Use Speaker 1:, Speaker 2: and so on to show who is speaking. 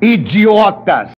Speaker 1: Idiotas!